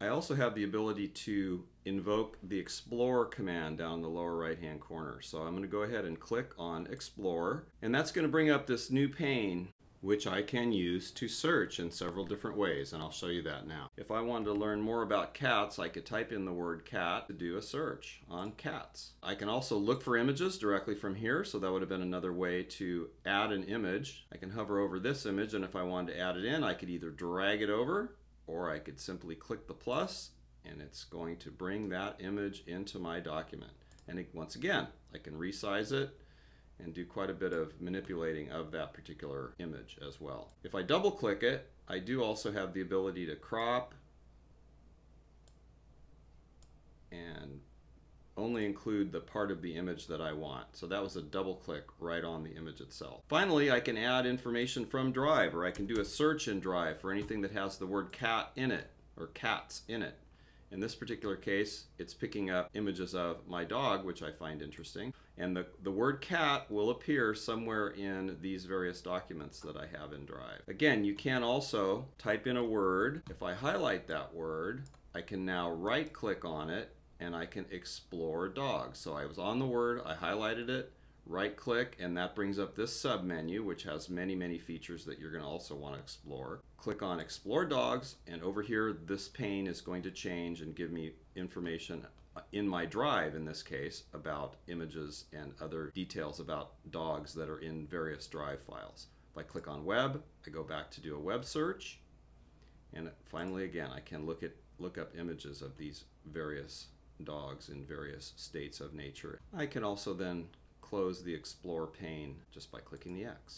I also have the ability to invoke the Explore command down the lower right hand corner. So I'm going to go ahead and click on Explore and that's going to bring up this new pane which I can use to search in several different ways and I'll show you that now. If I wanted to learn more about cats I could type in the word cat to do a search on cats. I can also look for images directly from here so that would have been another way to add an image. I can hover over this image and if I wanted to add it in I could either drag it over or I could simply click the plus and it's going to bring that image into my document. And it, once again, I can resize it and do quite a bit of manipulating of that particular image as well. If I double click it, I do also have the ability to crop and only include the part of the image that I want. So that was a double click right on the image itself. Finally, I can add information from Drive or I can do a search in Drive for anything that has the word cat in it or cats in it. In this particular case, it's picking up images of my dog, which I find interesting. And the, the word cat will appear somewhere in these various documents that I have in Drive. Again, you can also type in a word. If I highlight that word, I can now right click on it and I can explore dogs. So I was on the word, I highlighted it, right click, and that brings up this sub menu, which has many, many features that you're going to also want to explore. Click on Explore Dogs, and over here, this pane is going to change and give me information uh, in my drive, in this case, about images and other details about dogs that are in various drive files. If I click on Web, I go back to do a web search, and finally, again, I can look at look up images of these various dogs in various states of nature. I can also then close the Explore pane just by clicking the X.